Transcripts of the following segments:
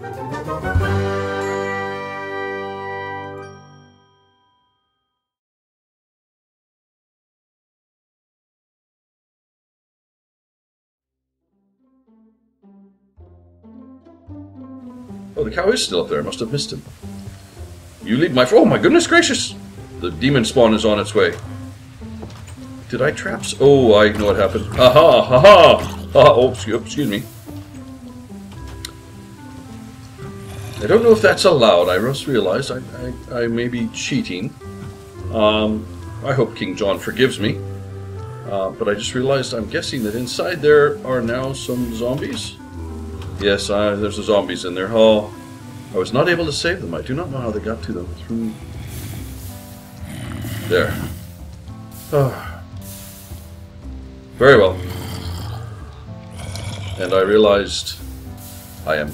Oh, the cow is still up there. I must have missed him. You leave my... Oh, my goodness gracious! The demon spawn is on its way. Did I traps? Oh, I know what happened. Aha! Ha ha! Oh, excuse, excuse me. Don't know if that's allowed. I just realized I, I, I may be cheating. Um, I hope King John forgives me. Uh, but I just realized I'm guessing that inside there are now some zombies. Yes, uh, there's the zombies in there. Oh, I was not able to save them. I do not know how they got to them. Through there. Oh. Very well. And I realized I am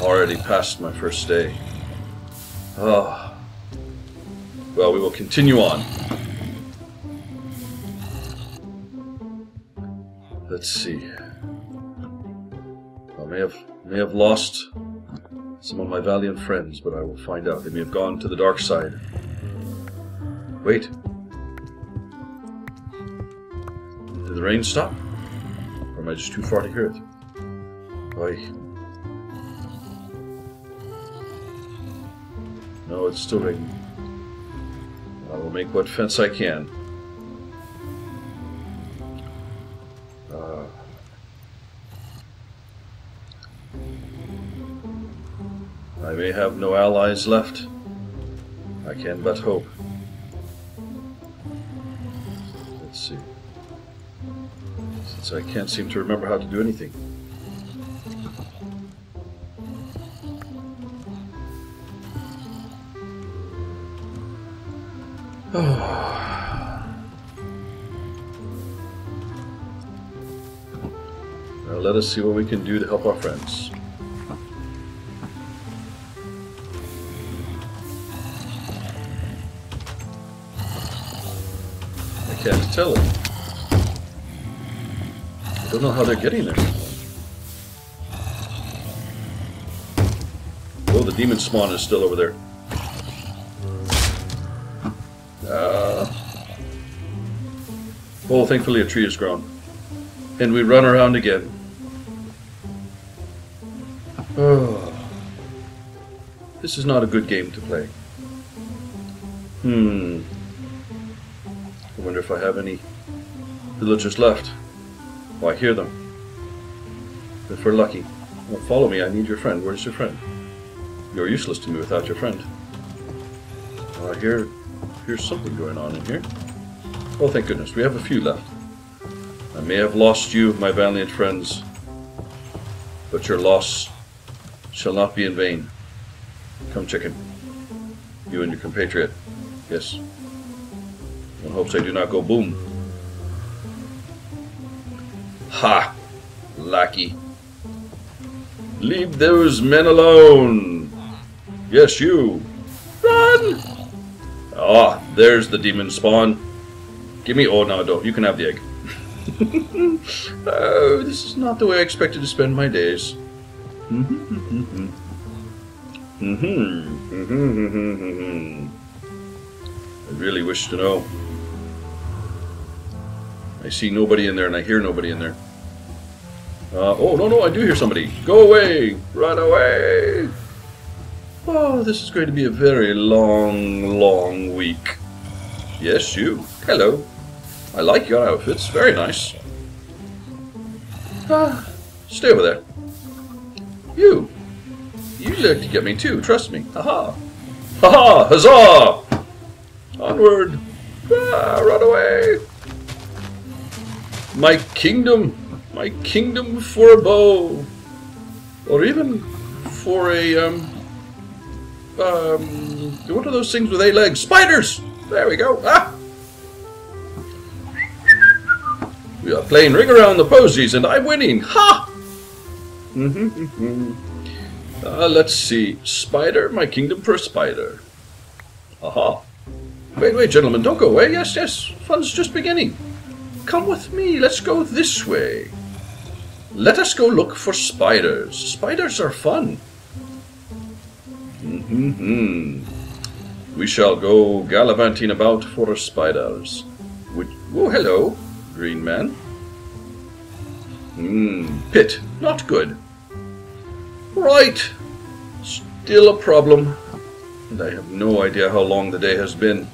already past my first day. Oh. Well, we will continue on. Let's see. I may have may have lost some of my valiant friends, but I will find out. They may have gone to the dark side. Wait. Did the rain stop? Or am I just too far to hear it? Oi. No, it's still raining. I will make what fence I can. Uh, I may have no allies left. I can but hope. Let's see. Since I can't seem to remember how to do anything. Now let us see what we can do to help our friends. I can't tell it. I don't know how they're getting there. Oh, the demon spawn is still over there. Uh, oh, thankfully a tree has grown. And we run around again. Oh. This is not a good game to play. Hmm. I wonder if I have any villagers left. Oh, I hear them. If we're lucky. Well, follow me, I need your friend. Where's your friend? You're useless to me without your friend. Oh, I hear, here's something going on in here. Oh, thank goodness, we have a few left. I may have lost you, my valiant friends, but your loss shall not be in vain. Come, chicken. You and your compatriot. Yes. One hopes I do not go boom. Ha! Lackey. Leave those men alone! Yes, you! Run! Ah, there's the demon spawn. Give me. Oh, no, don't. You can have the egg. oh, this is not the way I expected to spend my days. I really wish to know. I see nobody in there and I hear nobody in there. Uh, oh, no, no, I do hear somebody. Go away! Run away! Oh, this is going to be a very long, long week. Yes, you. Hello. I like your outfits. Very nice. Ah, stay over there. You. You look to get me too, trust me. Haha. Haha! Huzzah! Onward! Ah, run away! My kingdom! My kingdom for a bow! Or even for a, um, um, what are those things with eight legs? Spiders! There we go. Ah! We are playing Ring Around the Posies and I'm winning. Ha! uh, let's see. Spider, my kingdom for a spider. Aha. Wait, wait, gentlemen, don't go away. Yes, yes, fun's just beginning. Come with me, let's go this way. Let us go look for spiders. Spiders are fun. Mm-hmm. We shall go gallivanting about for spiders. Which, oh, hello, green man. Hmm, pit, not good. Right, still a problem. And I have no idea how long the day has been.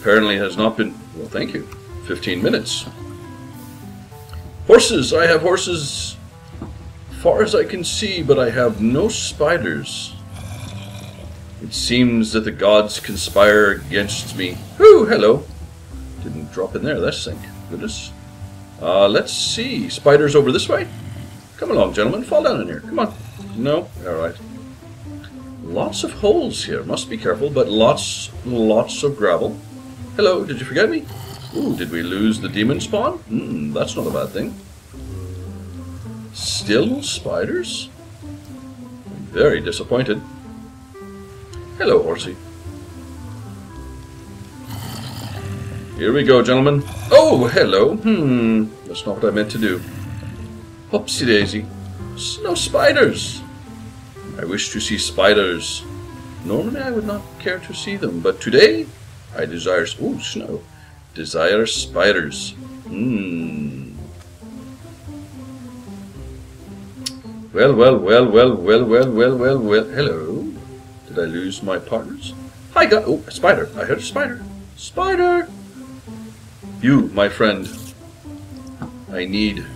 Apparently has not been, well, thank you, 15 minutes. Horses, I have horses far as I can see, but I have no spiders. It seems that the gods conspire against me. Oh, hello. Didn't drop in there, that's thank goodness. Uh, let's see. Spiders over this way? Come along, gentlemen. Fall down in here. Come on. No? Alright. Lots of holes here. Must be careful, but lots, lots of gravel. Hello, did you forget me? Ooh, did we lose the demon spawn? Hmm, that's not a bad thing. Still spiders? Very disappointed. Hello, horsey. Here we go, gentlemen. Oh, hello. Hmm, that's not what I meant to do. Oopsie daisy. No spiders. I wish to see spiders. Normally I would not care to see them, but today I desire... Oh, snow. Desire spiders. Hmm. Well, well, well, well, well, well, well, well, well. Hello. Did I lose my partners? Hi, got oh, a spider. I heard a spider. Spider. You, my friend. I need,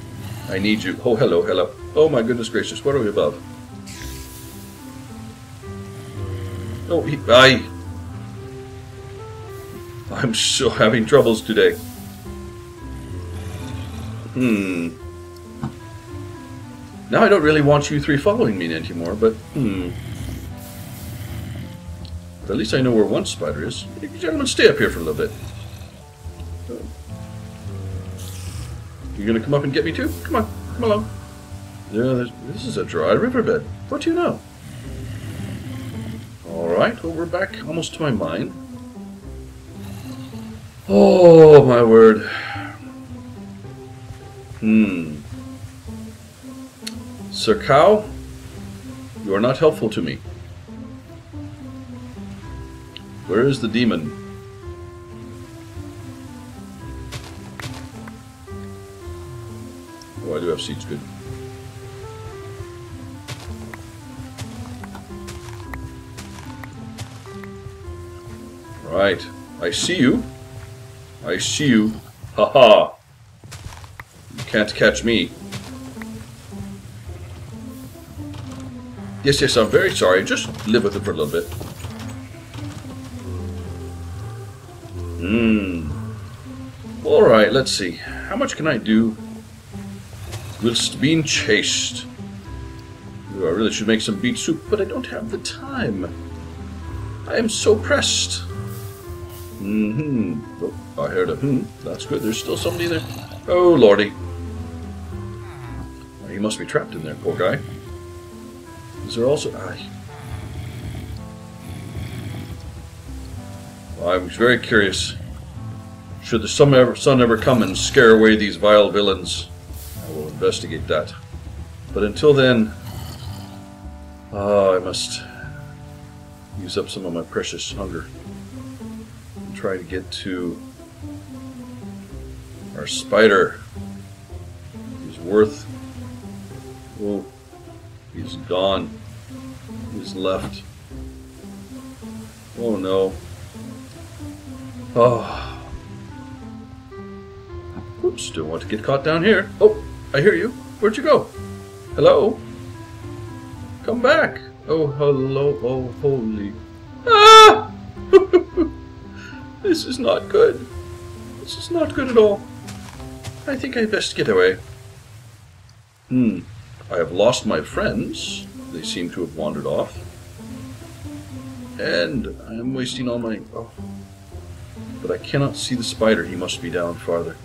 I need you. Oh, hello, hello. Oh my goodness gracious, what are we above? Oh, he, I. I'm so having troubles today. Hmm. Now I don't really want you three following me anymore, but hmm. But at least I know where one spider is. You gentlemen, stay up here for a little bit. You gonna come up and get me too? Come on, come along. Yeah, this is a dry riverbed. What do you know? Alright, well we're back almost to my mine. Oh, my word. Hmm. Sir Cow, you are not helpful to me. Where is the demon? Oh, I do have seeds, good. Right. I see you. I see you. Ha ha. You can't catch me. Yes, yes, I'm very sorry. Just live with it for a little bit. Alright, let's see. How much can I do whilst being chased? Ooh, I really should make some beet soup, but I don't have the time. I am so pressed. Mm-hmm. Oh, I heard a hmm. That's good. There's still somebody there. Oh, lordy. He must be trapped in there, poor guy. Is there also... I... Well, I was very curious. Should the sun ever, sun ever come and scare away these vile villains, I will investigate that. But until then, uh, I must use up some of my precious hunger and try to get to our spider. He's worth. Oh, he's gone. He's left. Oh no. Oh. Oops, don't want to get caught down here. Oh, I hear you. Where'd you go? Hello? Come back. Oh, hello. Oh, holy. Ah! this is not good. This is not good at all. I think I best get away. Hmm. I have lost my friends. They seem to have wandered off. And I am wasting all my... Oh. But I cannot see the spider. He must be down farther.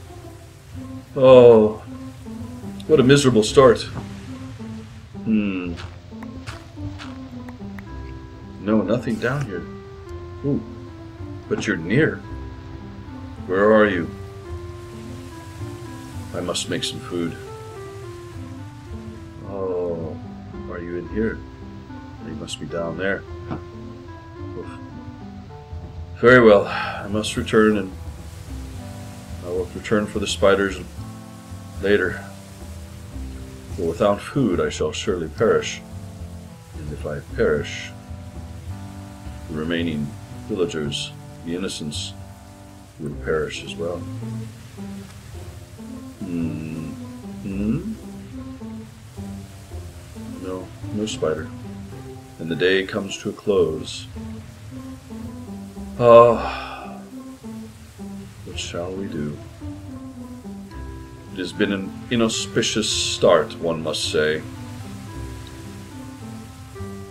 Oh. What a miserable start. Hmm. No, nothing down here. Ooh. But you're near. Where are you? I must make some food. Oh, are you in here? He must be down there. Oof. Very well. I must return and I will return for the spiders later. For without food I shall surely perish. And if I perish, the remaining villagers, the innocents, will perish as well. Hmm. Hmm? No, no spider. And the day comes to a close. Ah, what shall we do? It has been an inauspicious start, one must say.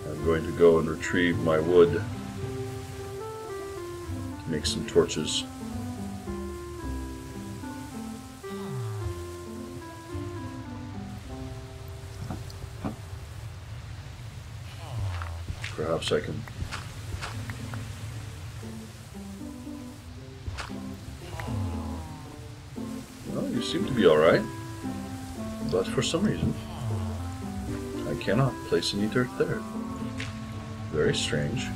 I'm going to go and retrieve my wood to make some torches. Perhaps I can. Be alright. But for some reason, I cannot place any dirt there. Very strange.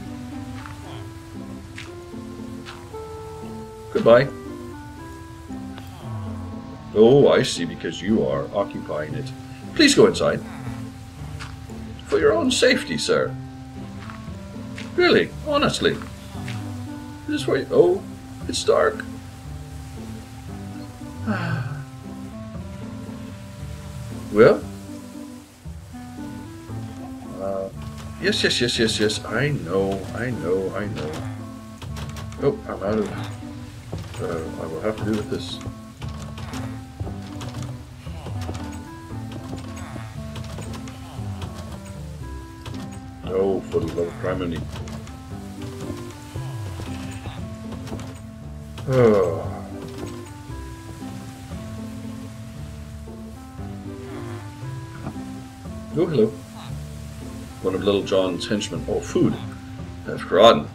Goodbye. Oh, I see, because you are occupying it. Please go inside. For your own safety, sir. Really, honestly. This you. Oh, it's dark. Well, uh, yes, yes, yes, yes, yes. I know, I know, I know. Oh, I'm out of. Uh, I will have to do with this. Oh, for the love of criminy. Oh. Oh, hello. One of Little John's henchmen. Oh, food. I've forgotten.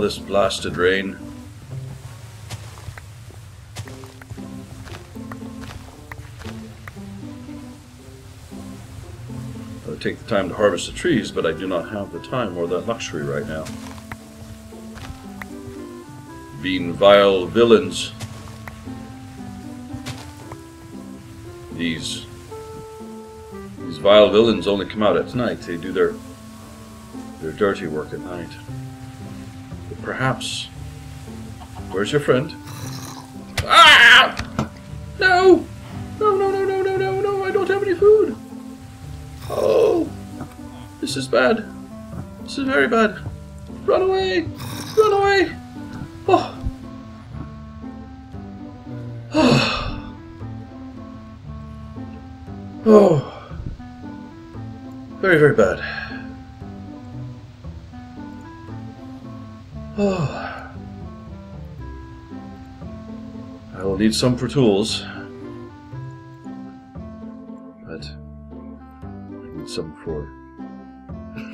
This blasted rain. Take the time to harvest the trees, but I do not have the time or that luxury right now. Being vile villains. These these vile villains only come out at night. They do their their dirty work at night. But perhaps. Where's your friend? Ah! No! No, no, no, no, no, no, no! I don't have any food! This is bad. This is very bad. Run away! Run away! Oh! Oh! Oh! Very, very bad. Oh. I will need some for tools. But I need some for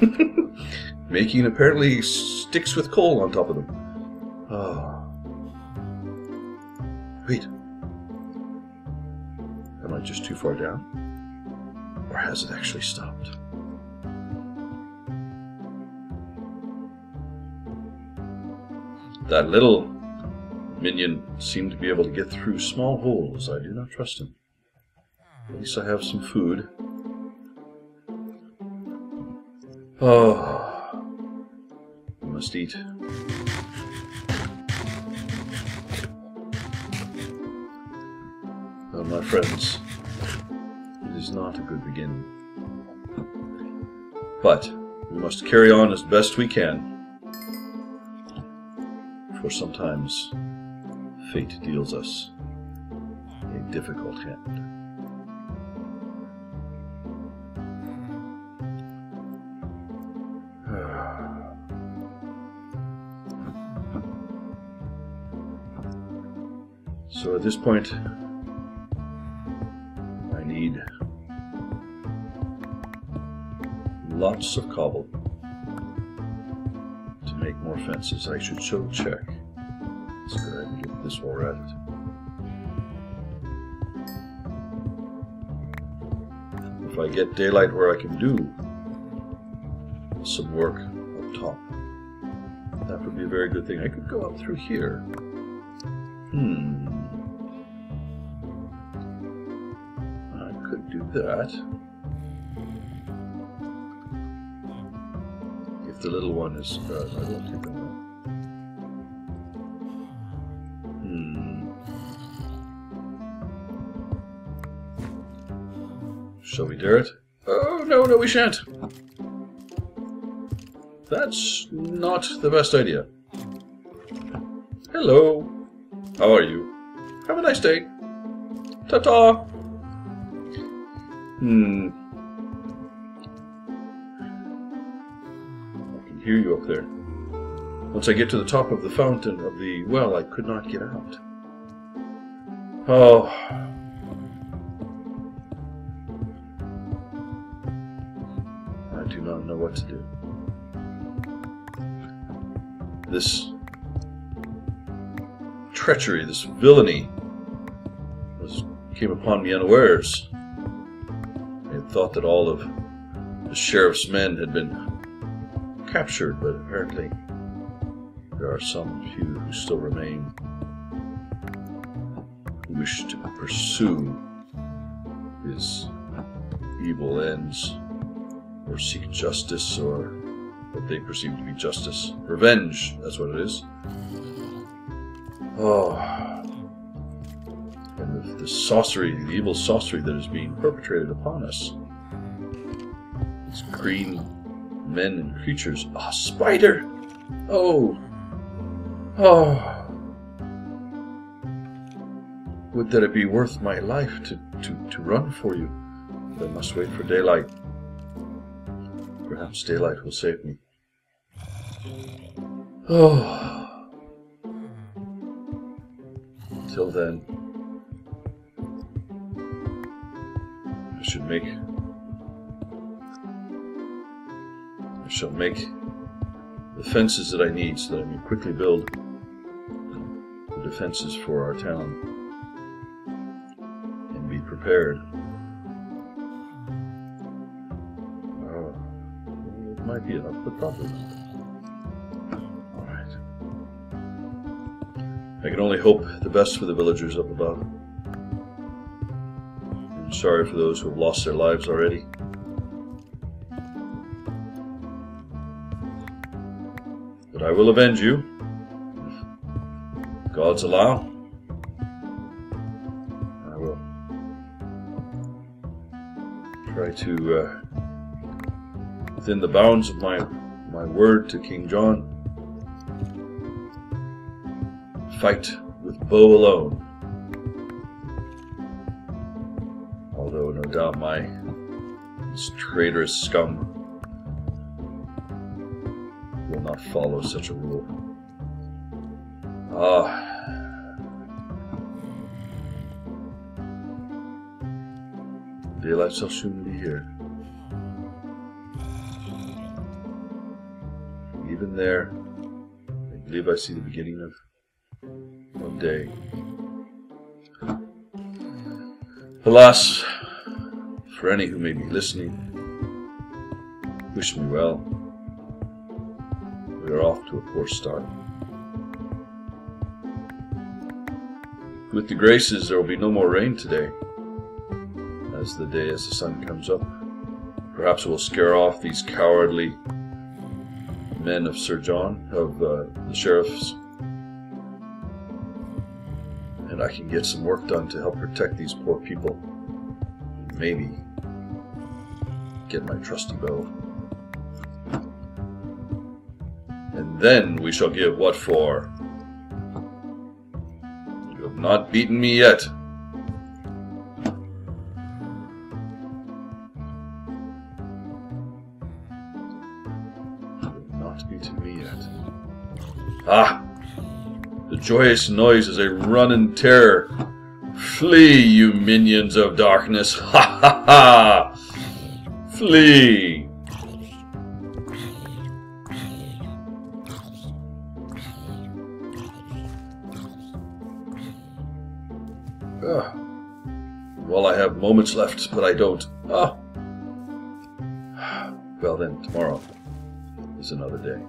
making apparently sticks with coal on top of them. Oh. Wait. Am I just too far down? Or has it actually stopped? That little minion seemed to be able to get through small holes. I do not trust him. At least I have some food. Oh, I must eat. My friends, it is not a good beginning. But we must carry on as best we can for sometimes fate deals us a difficult hand. So at this point, I need lots of cobble to make more fences. I should show check. Let's go ahead and get this while we're at it. If I get daylight where I can do some work up top, that would be a very good thing. I could go up through here. Hmm. That. If the little one is... Uh, I don't I will. Hmm. Shall we dare it? Oh, no, no, we shan't. That's not the best idea. Hello. How are you? Have a nice day. Ta-ta. Hmm. I can hear you up there. Once I get to the top of the fountain of the well, I could not get out. Oh. I do not know what to do. This treachery, this villainy, was, came upon me unawares. Thought that all of the sheriff's men had been captured, but apparently there are some few who still remain who wish to pursue his evil ends or seek justice or what they perceive to be justice. Revenge, that's what it is. Oh. And the, the sorcery, the evil sorcery that is being perpetrated upon us. Green men and creatures. Ah, oh, spider! Oh! Oh! Would that it be worth my life to, to, to run for you. I must wait for daylight. Perhaps daylight will save me. Oh. Till then, I should make. Shall make the fences that I need so that I may quickly build the defenses for our town and be prepared. Uh, it might be enough, but probably not. I can only hope the best for the villagers up above. I'm sorry for those who have lost their lives already. I will avenge you, gods allow. I will try to, uh, within the bounds of my, my word to King John, fight with bow alone. Although no doubt my traitorous scum not follow such a rule. Ah. Daylight shall soon be here. Even there, I believe I see the beginning of one day. Alas, for any who may be listening, wish me well. We are off to a poor start. With the graces, there will be no more rain today, as the day as the sun comes up. Perhaps it will scare off these cowardly men of Sir John, of uh, the sheriff's and I can get some work done to help protect these poor people. Maybe get my trusty bow. Then we shall give what for. You have not beaten me yet. You have not beaten me yet. Ah! The joyous noise is a run in terror. Flee, you minions of darkness! Ha ha ha! Flee! Moments left, but I don't. Ah. Well, then, tomorrow is another day.